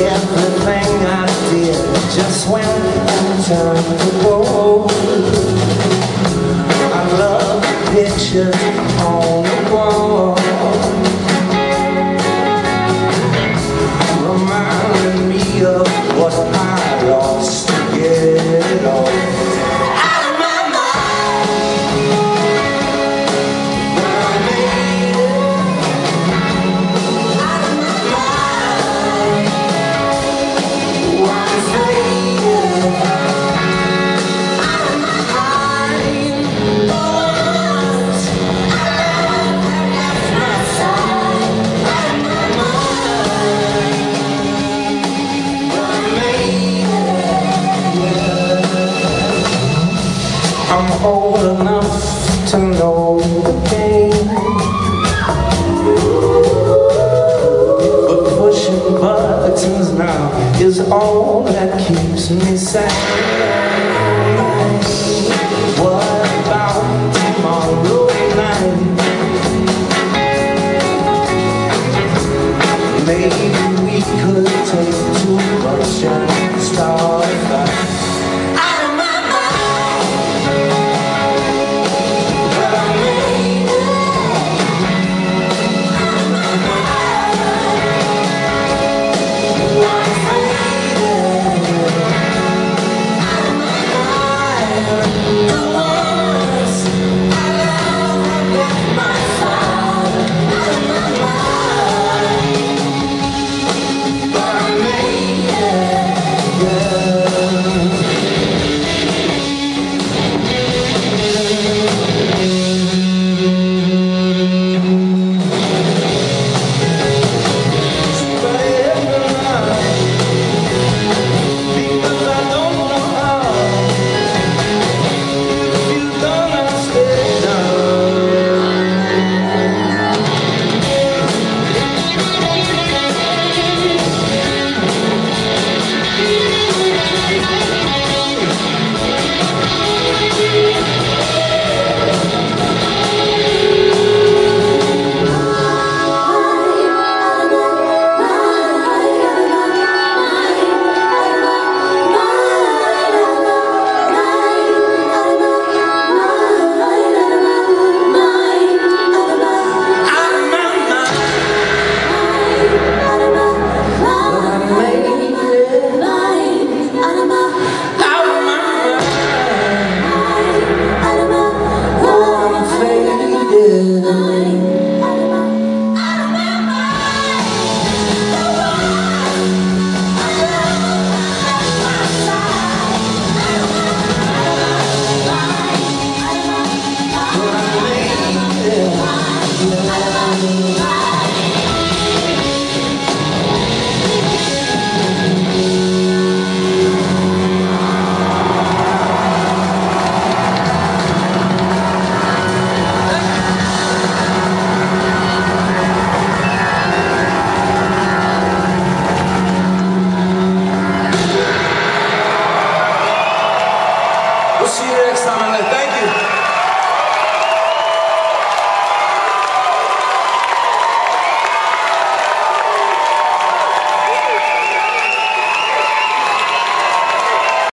everything I did just went in time to go. I love the pictures on the wall. to know the pain But pushing buttons now is all that keeps me sane What about tomorrow night? Maybe we could take